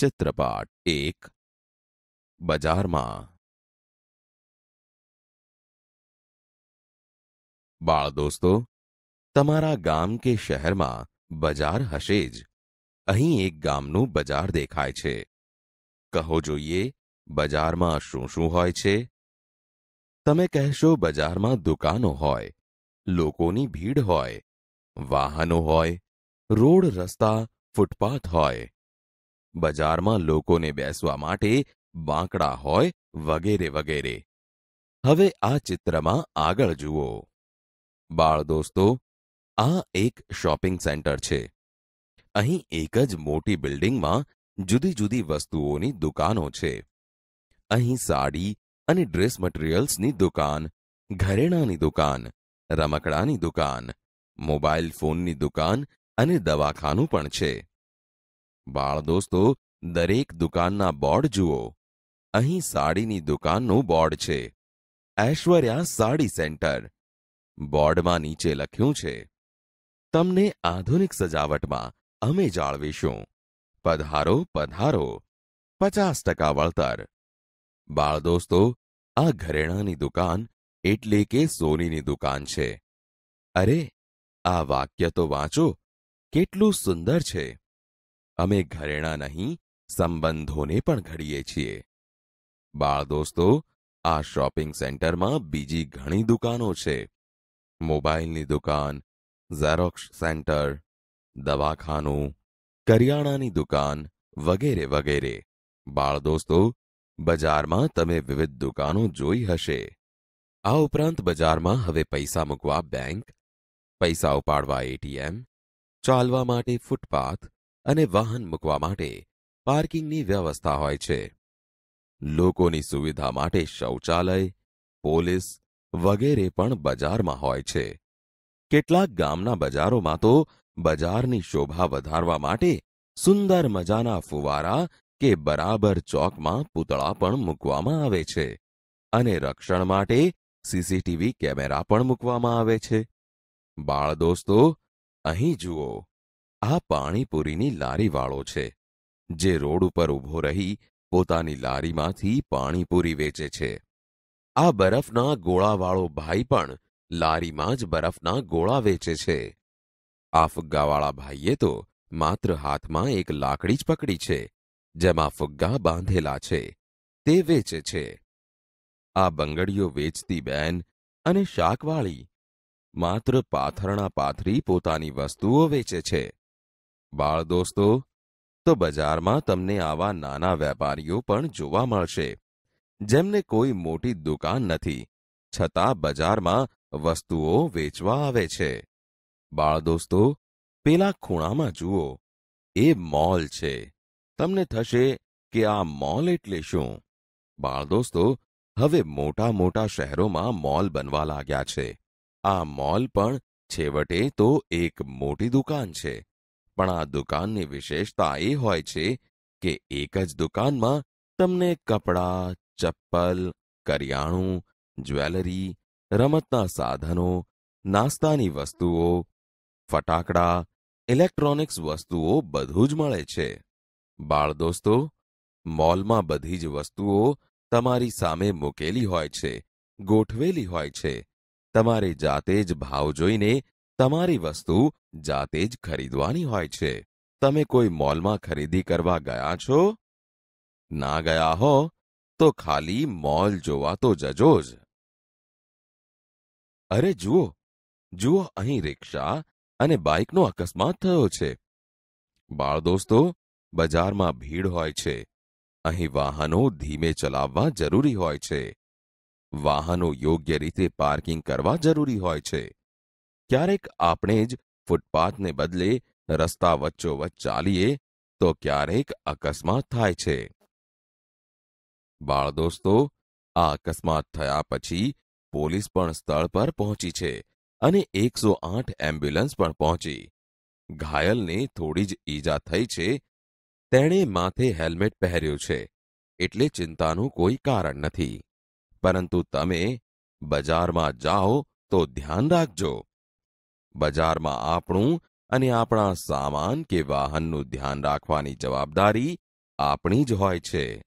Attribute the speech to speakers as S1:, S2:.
S1: ચિત્રપાટ એક બજારમાં બાળ દોસ્તો, તમારા ગામ કે શહેરમાં બજાર હશે જ. અહીં એક ગામનું બજાર દેખાય છે. કહો જોઈએ, બજારમાં શું શું હોય છે? તમે કહેશો બજારમાં દુકાનો હોય, લોકોની ભીડ હોય, વાહનો હોય, રોડ, રસ્તા, ફૂટપાથ હોય બજારમાં લોકોને બેસવા માટે બાંકડા હોય વગેરે વગેરે. હવે આ ચિત્રમાં આગળ જુઓ. બાળ દોસ્તો, આ એક શોપિંગ સેન્ટર છે. અહીં એક જ મોટી બિલ્ડિંગમાં જુદી જુદી વસ્તુઓની દુકાનો છે. અહીં સાડી અને ડ્રેસ મટીરિયલ્સની દુકાન, ઘરેણાંની દુકાન, રમકડાની દુકાન, મોબાઈલ ફોનની દુકાન અને દવાખાનું પણ છે. બાળ દોસ્તો, દરેક દુકાનના બોર્ડ જુઓ. અહીં સાડીની દુકાનનું બોર્ડ છે. ઐશ્વર્યા સાડી સેન્ટર. બોર્ડમાં નીચે લખ્યું છે, તમને આધુનિક સજાવટમાં અમે જાળવીશું. પધારો પધારો. પચાસ ટકા વળતર. બાળ દોસ્તો, આ ઘરેણાની દુકાન એટલે કે સોનીની દુકાન છે. અરે, આ વાક્ય તો વાંચો. કેટલું સુંદર છે. અમે ઘરેણા નહીં, સંબંધોને પણ ઘડીએ છીએ. બાળ દોસ્તો, આ શોપિંગ સેન્ટરમાં બીજી ઘણી દુકાનો છે. મોબાઈલની દુકાન, ઝેરોક્ષ સેન્ટર, દવાખાનું, કરિયાણાની દુકાન વગેરે વગેરે. બાળ દોસ્તો, બજારમાં તમે વિવિધ દુકાનો જોઈ હશે. આ ઉપરાંત બજારમાં હવે પૈસા મૂકવા બેંક, પૈસા ઉપાડવા એટીએમ ચાલવા માટે ફૂટપાથ અને વાહન મૂકવા માટે પાર્કિંગની વ્યવસ્થા હોય છે. લોકોની સુવિધા માટે શૌચાલય, પોલીસ વગેરે પણ બજારમાં હોય છે. કેટલાક ગામના બજારોમાં તો બજારની શોભા વધારવા માટે સુંદર મજાના ફુવારા કે બરાબર ચોકમાં પૂતળા પણ મૂકવામાં આવે છે અને રક્ષણ માટે સીસીટીવી કેમેરા પણ મૂકવામાં આવે છે. બાળ દોસ્તો અહીં જુઓ. આ પાણીપુરીની લારીવાળો છે, જે રોડ ઉપર ઊભો રહી પોતાની લારીમાંથી પાણીપુરી વેચે છે. આ બરફના ગોળાવાળો ભાઈ પણ લારીમાં જ બરફના ગોળા વેચે છે. આ ફુગ્ગાવાળા ભાઈએ તો માત્ર હાથમાં એક લાકડી જ પકડી છે, જેમાં ફુગ્ગા બાંધેલા છે, તે વેચે છે. આ બંગડીઓ વેચતી બેન અને શાકવાળી માત્ર પાથરણા પાથરી પોતાની વસ્તુઓ વેચે છે. બાળ દોસ્તો, તો બજારમાં તમને આવા નાના વેપારીઓ પણ જોવા મળશે, જેમને કોઈ મોટી દુકાન નથી, છતાં બજારમાં વસ્તુઓ વેચવા આવે છે. બાળ દોસ્તો, પેલા ખૂણામાં જુઓ, એ મોલ છે, તમને થશે કે આ મોલ એટલે શું? બાળ દોસ્તો, હવે મોટા મોટા શહેરોમાં મોલ બનવા લાગ્યા છે, આ મોલ પણ છેવટે તો એક મોટી દુકાન છે. પણ આ દુકાનની વિશેષતા એ હોય છે કે એક જ દુકાનમાં તમને કપડાં, ચપ્પલ, કરિયાણું, જ્વેલરી, રમતના સાધનો, નાસ્તાની વસ્તુઓ, ફટાકડા, ઇલેક્ટ્રોનિક્સ વસ્તુઓ બધું જ મળે છે. બાળ દોસ્તો મોલમાં બધી જ વસ્તુઓ તમારી સામે મૂકેલી હોય છે, ગોઠવેલી હોય છે. તમારે જાતે જ ભાવ જોઈને તમારી વસ્તુ જાતે જ ખરીદવાની હોય છે. તમે કોઈ મોલમાં ખરીદી કરવા ગયા છો? ના ગયા હો, તો ખાલી મોલ જોવા તો જજો જ. અરે જુઓ જુઓ અહીં રિક્ષા અને બાઇકનો અકસ્માત થયો છે. બાળ દોસ્તો બજારમાં ભીડ હોય છે. અહીં વાહનો ધીમે ચલાવવા જરૂરી હોય છે. વાહનો યોગ્ય રીતે પાર્કિંગ કરવા જરૂરી હોય છે. ક્યારેક આપણે જ ફૂટપાથને બદલે રસ્તા વચ્ચોવચ્ચ ચાલીએ, તો ક્યારેક અકસ્માત થાય છે. બાળ દોસ્તો, આ અકસ્માત થયા પછી પોલીસ પણ સ્થળ પર પહોંચી છે અને એકસો આઠ એમ્બ્યુલન્સ પણ પહોંચી. ઘાયલને થોડી જ ઈજા થઈ છે. તેણે માથે હેલ્મેટ પહેર્યું છે, એટલે ચિંતાનું કોઈ કારણ નથી. પરંતુ તમે બજારમાં જાઓ તો ધ્યાન રાખજો. બજારમાં આપણું અને આપણા સામાન કે વાહનનું ધ્યાન રાખવાની જવાબદારી આપણી જ હોય છે.